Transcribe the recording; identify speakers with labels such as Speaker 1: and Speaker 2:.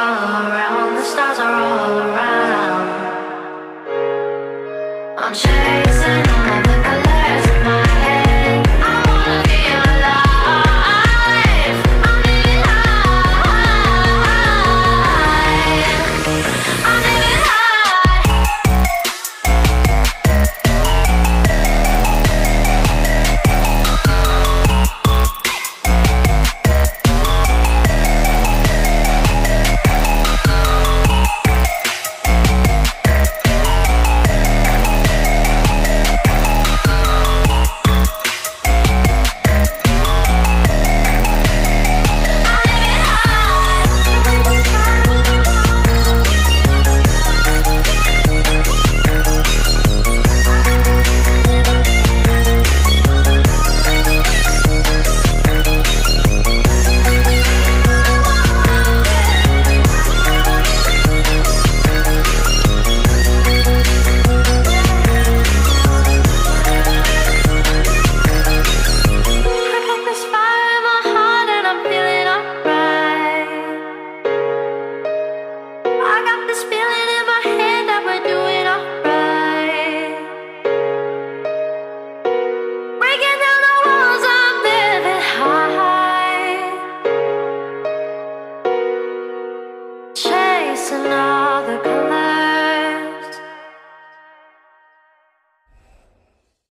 Speaker 1: around, the stars are all around. I'm changing.